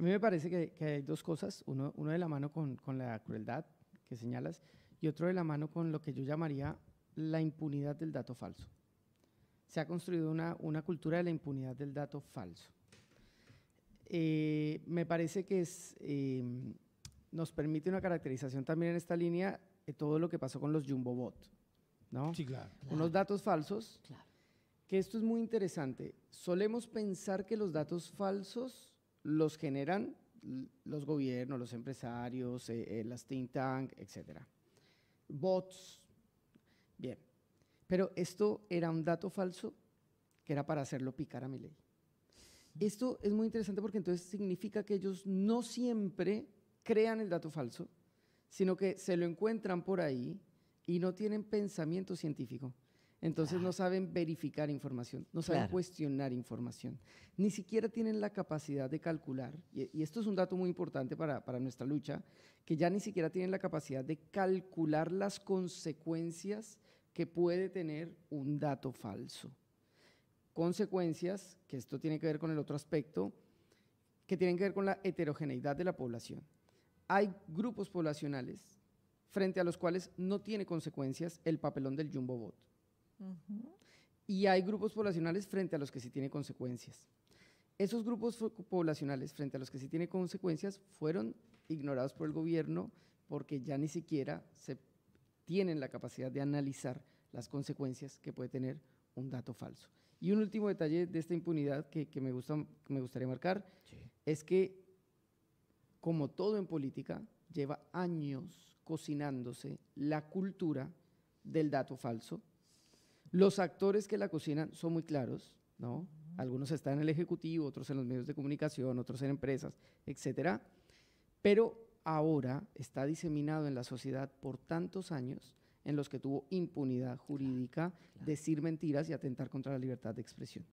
A mí me parece que, que hay dos cosas, uno, uno de la mano con, con la crueldad que señalas y otro de la mano con lo que yo llamaría la impunidad del dato falso. Se ha construido una, una cultura de la impunidad del dato falso. Eh, me parece que es, eh, nos permite una caracterización también en esta línea de todo lo que pasó con los Jumbo Bot, ¿no? Sí, claro. Unos datos falsos, Claro. que esto es muy interesante. Solemos pensar que los datos falsos los generan los gobiernos, los empresarios, eh, eh, las think tank, etcétera. Bots. Bien. Pero esto era un dato falso que era para hacerlo picar a mi ley. Esto es muy interesante porque entonces significa que ellos no siempre crean el dato falso, sino que se lo encuentran por ahí y no tienen pensamiento científico. Entonces no saben verificar información, no saben Claro. cuestionar información, ni siquiera tienen la capacidad de calcular, y, y esto es un dato muy importante para, para nuestra lucha, que ya ni siquiera tienen la capacidad de calcular las consecuencias que puede tener un dato falso consecuencias, que esto tiene que ver con el otro aspecto, que tienen que ver con la heterogeneidad de la población. Hay grupos poblacionales frente a los cuales no tiene consecuencias el papelón del jumbo bot. Y hay grupos poblacionales frente a los que sí tiene consecuencias. Esos grupos poblacionales frente a los que sí tiene consecuencias fueron ignorados por el gobierno porque ya ni siquiera se tienen la capacidad de analizar las consecuencias que puede tener un dato falso. Y un último detalle de esta impunidad que, que me, gusta, que me gustaría marcar es que, como todo en política, lleva años cocinándose la cultura del dato falso. Los actores que la cocinan son muy claros, ¿no? Algunos están en el ejecutivo, otros en los medios de comunicación, otros en empresas, etcétera. Pero ahora está diseminado en la sociedad por tantos años en los que tuvo impunidad jurídica, decir mentiras y atentar contra la libertad de expresión.